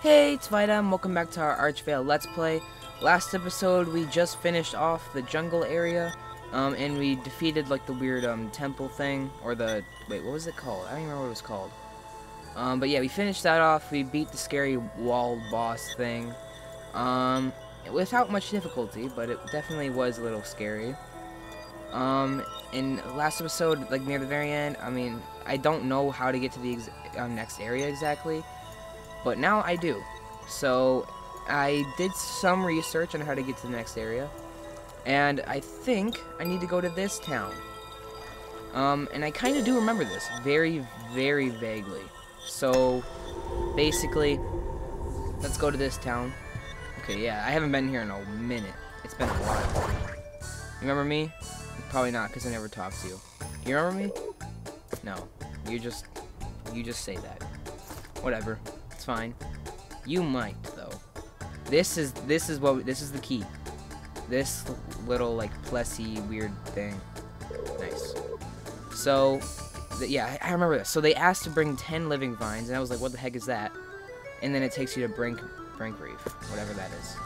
Hey, it's Vidam. Welcome back to our Archvale Let's Play. Last episode, we just finished off the jungle area, um, and we defeated, like, the weird, um, temple thing, or the, wait, what was it called? I don't even remember what it was called. Um, but yeah, we finished that off. We beat the scary wall boss thing, um, without much difficulty, but it definitely was a little scary. Um, in last episode, like, near the very end, I mean, I don't know how to get to the um, next area exactly, but now I do. So I did some research on how to get to the next area, and I think I need to go to this town. Um, and I kind of do remember this very, very vaguely. So basically, let's go to this town. Okay, yeah, I haven't been here in a minute. It's been a while. You remember me? Probably not, because I never talked to you. You remember me? No. You just, you just say that. Whatever. Fine. You might, though. This is, this is what, this is the key. This little, like, plessy, weird thing. Nice. So, yeah, I, I remember this. So they asked to bring 10 living vines, and I was like, what the heck is that? And then it takes you to Brink, Brink Reef, whatever that is.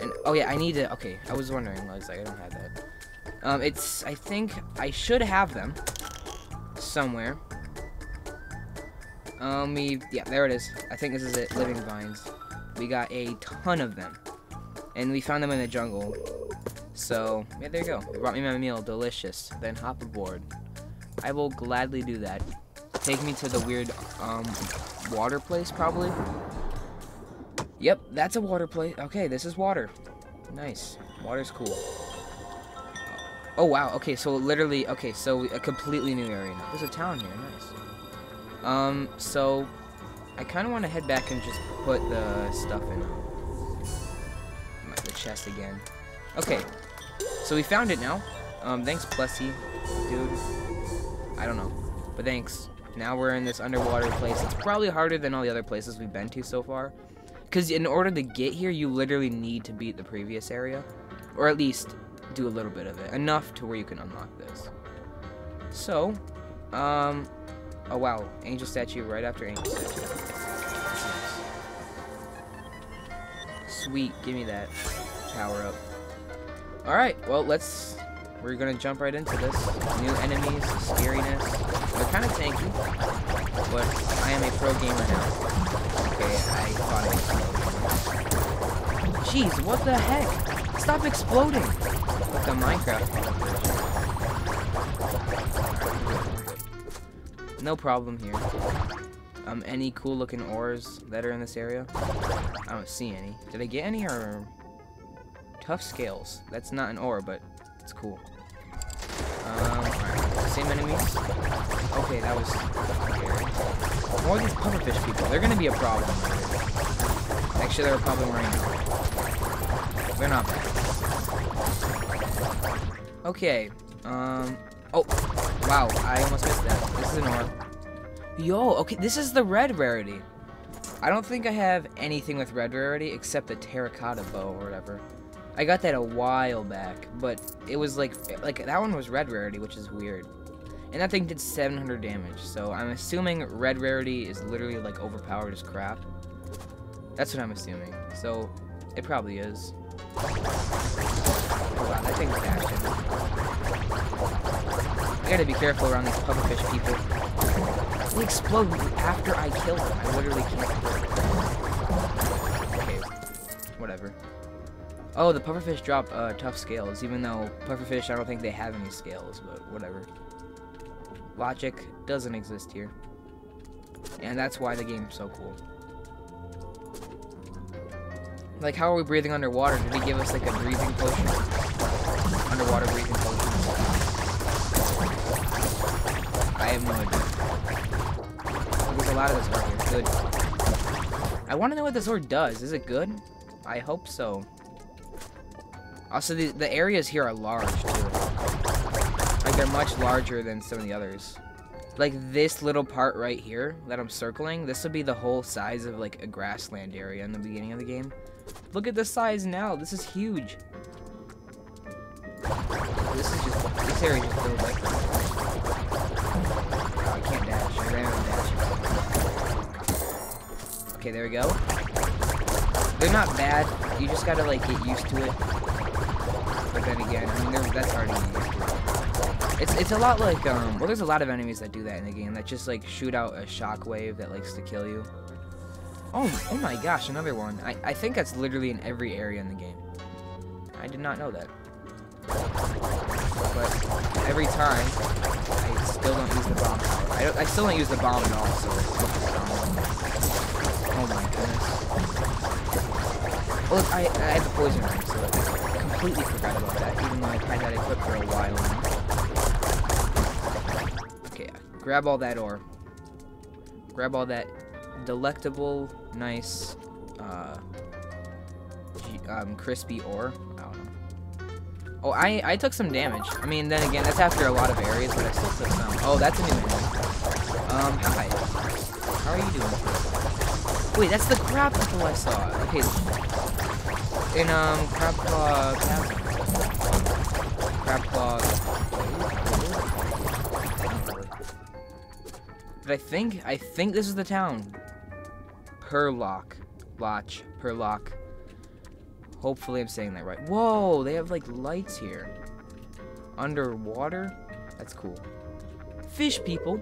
And, oh yeah, I need to, okay, I was wondering, I was like, I don't have that. Um, it's, I think, I should have them somewhere. Um, we, yeah, there it is. I think this is it, living vines. We got a ton of them. And we found them in the jungle. So, yeah, there you go. Brought me my meal, delicious. Then hop aboard. I will gladly do that. Take me to the weird, um, water place, probably. Yep, that's a water place. Okay, this is water. Nice. Water's cool. Oh, wow. Okay, so literally, okay, so a completely new area. There's a town here. Nice. Um, so I kind of want to head back and just put the stuff in the chest again. Okay, so we found it now. Um, thanks, Plessy, dude. I don't know, but thanks. Now we're in this underwater place. It's probably harder than all the other places we've been to so far. Because in order to get here, you literally need to beat the previous area. Or at least do a little bit of it. Enough to where you can unlock this. So, um, Oh wow, angel statue right after angel statue. Sweet, give me that power up. Alright, well let's we're gonna jump right into this. New enemies, scariness. They're kinda tanky, but I am a pro gamer now. Okay, I thought I was Jeez, what the heck? Stop exploding! Like a Minecraft no problem here. Um, any cool looking ores that are in this area? I don't see any. Did I get any or tough scales? That's not an ore, but it's cool. Um, Same enemies. Okay, that was scary. More of these pufferfish people. They're gonna be a problem. Actually, they're a problem right now. They're not bad. Okay. Um. Oh. Wow, I almost missed that. This is an orb. Yo, okay, this is the red rarity. I don't think I have anything with red rarity except the terracotta bow or whatever. I got that a while back, but it was like, like that one was red rarity, which is weird. And that thing did 700 damage, so I'm assuming red rarity is literally like overpowered as crap. That's what I'm assuming. So, it probably is. Oh wow, that thing's dashing. I gotta be careful around these pufferfish people. They explode after I kill them. I literally can't Okay, whatever. Oh, the pufferfish drop uh, tough scales, even though pufferfish, I don't think they have any scales, but whatever. Logic doesn't exist here. And that's why the game's so cool. Like, how are we breathing underwater? Did he give us, like, a breathing potion? Oh, of this. Good. I want to know what this sword does. Is it good? I hope so. Also, the, the areas here are large, too. Like, they're much larger than some of the others. Like, this little part right here that I'm circling, this would be the whole size of, like, a grassland area in the beginning of the game. Look at the size now. This is huge. This is just, this area just filled like Okay, there we go. They're not bad. You just gotta like get used to it. But then again, I mean, that's already used. It's it's a lot like um. Well, there's a lot of enemies that do that in the game that just like shoot out a shockwave that likes to kill you. Oh, oh my gosh, another one. I I think that's literally in every area in the game. I did not know that. But every time, I still don't use the bomb. I, don't, I still don't use the bomb at all, so Oh my goodness. Well, I, I had the poison ring, so I completely forgot about that, even though I've had that equipped for a while now. Okay, grab all that ore. Grab all that delectable, nice, uh, um, crispy ore. Oh, I, I took some damage. I mean, then again, that's after a lot of areas, but I still took some. Oh, that's a new one. Um, hi. How are you doing? Wait, that's the crab people I saw. Okay. In, um, Crab Claw Chasm. Crab Claw... But I think, I think this is the town. Perlock. Lotch. Perlock. Hopefully I'm saying that right. Whoa, they have like lights here. Underwater? That's cool. Fish people.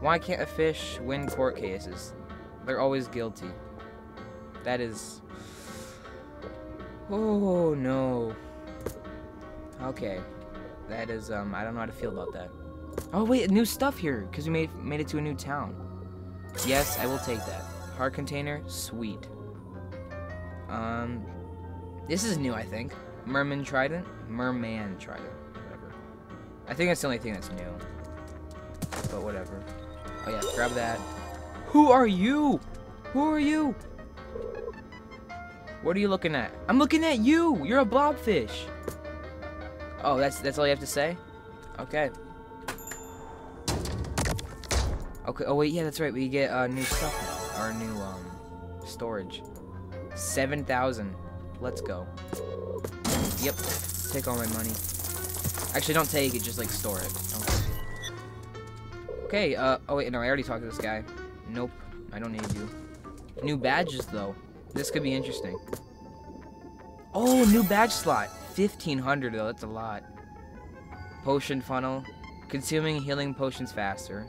Why can't a fish win court cases? They're always guilty. That is... Oh, no. Okay. That is, um, I don't know how to feel about that. Oh, wait, new stuff here, because we made, made it to a new town. Yes, I will take that. Heart container, sweet. Um, this is new, I think. Merman Trident? Merman Trident. Whatever. I think that's the only thing that's new. But whatever. Oh yeah, grab that. Who are you? Who are you? What are you looking at? I'm looking at you! You're a blobfish! Oh, that's that's all you have to say? Okay. Okay, oh wait, yeah, that's right. We get uh, new stuff now. Our new um, storage. 7,000. Let's go. Yep. Take all my money. Actually, don't take it. Just, like, store it. Okay, uh, oh, wait, no, I already talked to this guy. Nope. I don't need you. New badges, though. This could be interesting. Oh, new badge slot. 1,500, though. That's a lot. Potion funnel. Consuming healing potions faster.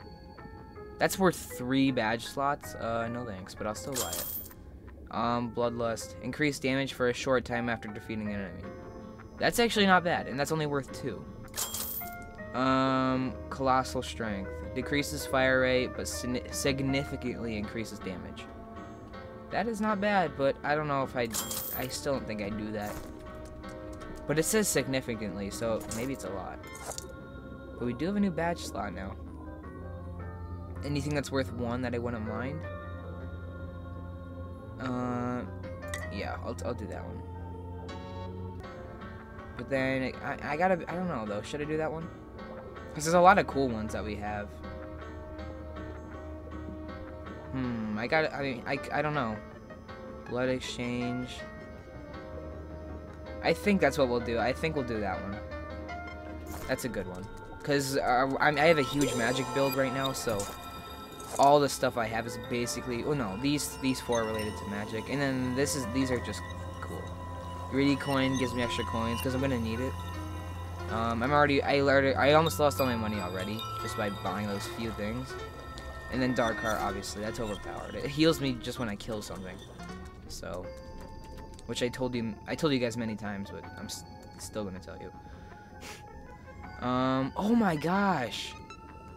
That's worth three badge slots. Uh, no thanks, but I'll still buy it. Um, Bloodlust. Increased damage for a short time after defeating an enemy. That's actually not bad, and that's only worth two. Um, Colossal Strength. Decreases fire rate, but significantly increases damage. That is not bad, but I don't know if I... I still don't think I'd do that. But it says significantly, so maybe it's a lot. But we do have a new badge slot now. Anything that's worth one that I wouldn't mind? Uh, yeah, I'll, I'll do that one. But then, I, I gotta, I don't know though, should I do that one? Because there's a lot of cool ones that we have. Hmm, I got I mean, I, I don't know. Blood exchange. I think that's what we'll do. I think we'll do that one. That's a good one. Because uh, I have a huge magic build right now, so all the stuff I have is basically oh no these these four are related to magic. And then this is these are just cool. Greedy coin gives me extra coins because I'm gonna need it. Um, I'm already I already I almost lost all my money already just by buying those few things. And then dark heart obviously that's overpowered. It heals me just when I kill something. So which I told you I told you guys many times but I'm still gonna tell you. Um oh my gosh.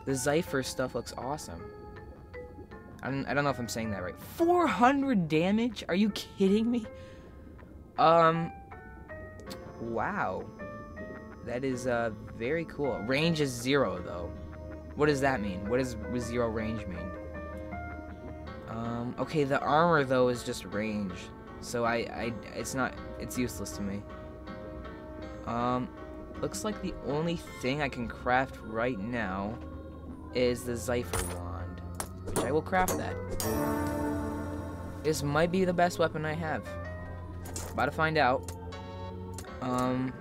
The Zypher stuff looks awesome I don't, know if I'm saying that right. 400 damage? Are you kidding me? Um, wow. That is, uh, very cool. Range is zero, though. What does that mean? What does zero range mean? Um, okay, the armor, though, is just range. So I, I, it's not, it's useless to me. Um, looks like the only thing I can craft right now is the Zypher wand which I will craft that. This might be the best weapon I have. About to find out. Um,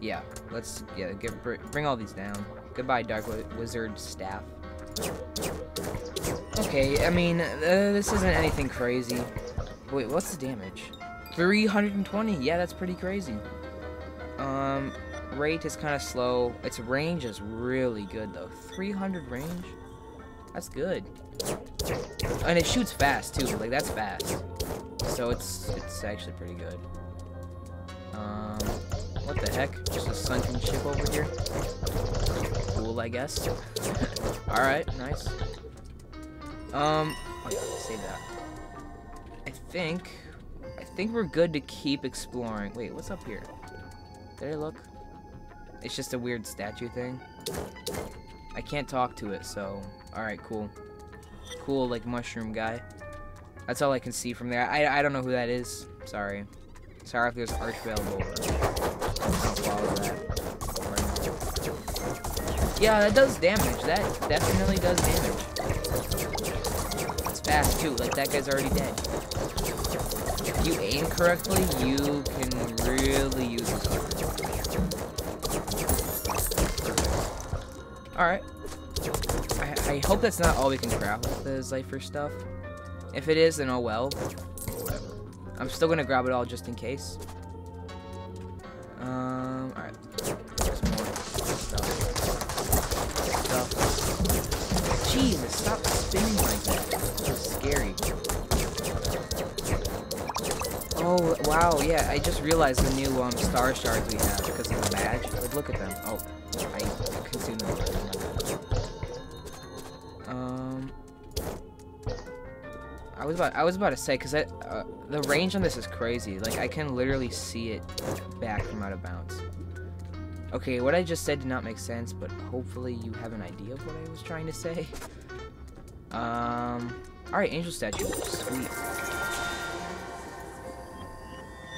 yeah, let's, yeah, get, bring all these down. Goodbye, Dark Wizard Staff. Okay, I mean, uh, this isn't anything crazy. Wait, what's the damage? 320. Yeah, that's pretty crazy. Um, rate is kind of slow. Its range is really good, though. 300 range? That's good. And it shoots fast, too. Like, that's fast. So it's it's actually pretty good. Um, what the heck? Just a sunken ship over here? Cool, I guess. Alright, nice. Um, oh yeah, save that. I think, I think we're good to keep exploring. Wait, what's up here? Did I look? It's just a weird statue thing. I can't talk to it, so, alright, cool. Cool, like, mushroom guy. That's all I can see from there. I, I don't know who that is. Sorry. Sorry if there's over. That. Yeah, that does damage. That definitely does damage. It's fast, too. Like, that guy's already dead. If you aim correctly, you can really use this Alright. I, hope that's not all we can grab with the Zypher stuff. If it is, then oh well. Whatever. I'm still gonna grab it all just in case. Um, alright. Some more stuff. Stuff. Jesus, stop spinning like that. That's scary. Oh, wow, yeah, I just realized the new um, star shards we have because of the badge. Like, look at them. Oh, I consumed them. Um, I was about I was about to say because uh, the range on this is crazy. Like I can literally see it back from out of bounds. Okay, what I just said did not make sense, but hopefully you have an idea of what I was trying to say. Um, all right, angel statue, sweet.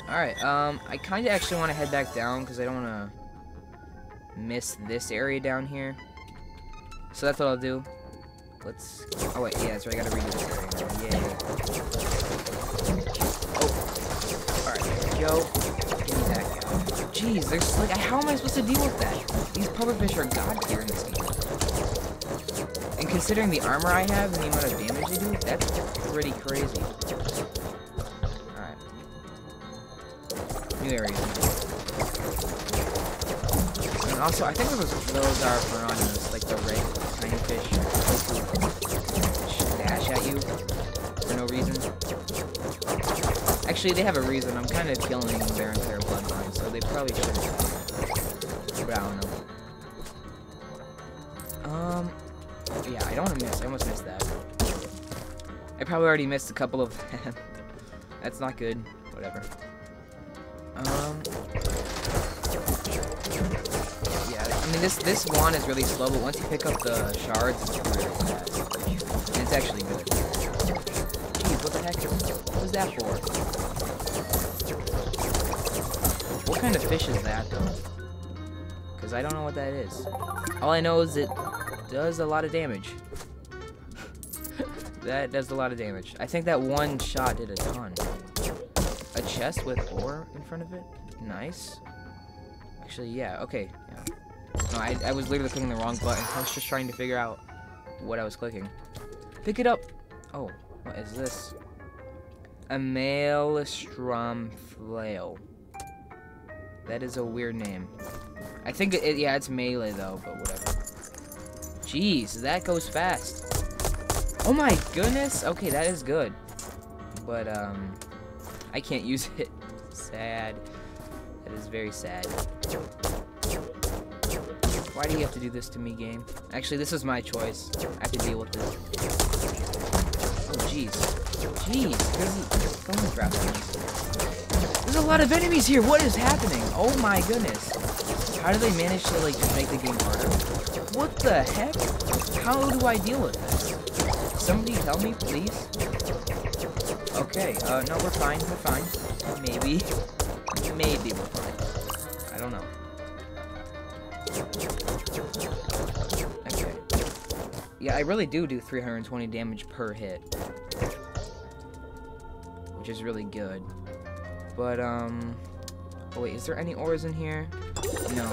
All right, um, I kind of actually want to head back down because I don't want to miss this area down here. So that's what I'll do. Let's. Oh wait, yeah, right. I gotta redo this area. Yay. Oh. All right, Joe. Give me that. Jeez, there's like, how am I supposed to deal with that? These pufferfish are god tier in this game. And considering the armor I have and the amount of damage they do, that's pretty crazy. Alright. New area. And also, I think those, those are piranhas, like the red tiny fish dash at you for no reason. Actually, they have a reason. I'm kind of killing their entire bloodline, so they probably shouldn't. But I don't know. Um, yeah, I don't want to miss. I almost missed that. I probably already missed a couple of them. That's not good. Whatever. Um, I mean, this this one is really slow, but once you pick up the shards, it's really fast. And it's actually good. Jeez, what the heck? What was that for? What kind of fish is that, though? Because I don't know what that is. All I know is it does a lot of damage. that does a lot of damage. I think that one shot did a ton. A chest with ore in front of it? Nice. Actually, yeah, okay. Yeah. No, I, I was literally clicking the wrong button. I was just trying to figure out what I was clicking. Pick it up. Oh, what is this? A maelstrom flail. That is a weird name. I think it, yeah, it's melee though, but whatever. Jeez, that goes fast. Oh my goodness. Okay, that is good. But, um, I can't use it. Sad. That is very sad. Why do you have to do this to me, game? Actually, this is my choice. I to deal with this. Oh, jeez. Jeez, there's phone trap There's a lot of enemies here. What is happening? Oh my goodness. How do they manage to, like, just make the game harder? What the heck? How do I deal with this? Somebody tell me, please? Okay, uh, no, we're fine, we're fine. Maybe. Maybe we're fine. Yeah, I really do do 320 damage per hit. Which is really good. But, um... Oh, wait, is there any ores in here? No.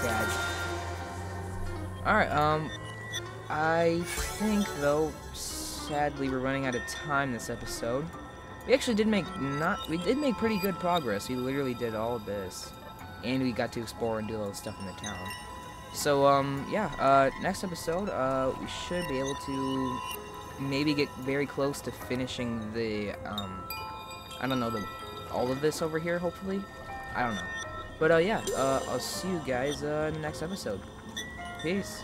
Sad. Alright, um... I think, though, sadly, we're running out of time this episode. We actually did make not, we did make pretty good progress. We literally did all of this. And we got to explore and do all the stuff in the town. So, um, yeah, uh, next episode, uh, we should be able to maybe get very close to finishing the, um, I don't know, the, all of this over here, hopefully. I don't know. But, uh, yeah, uh, I'll see you guys, uh, in the next episode. Peace.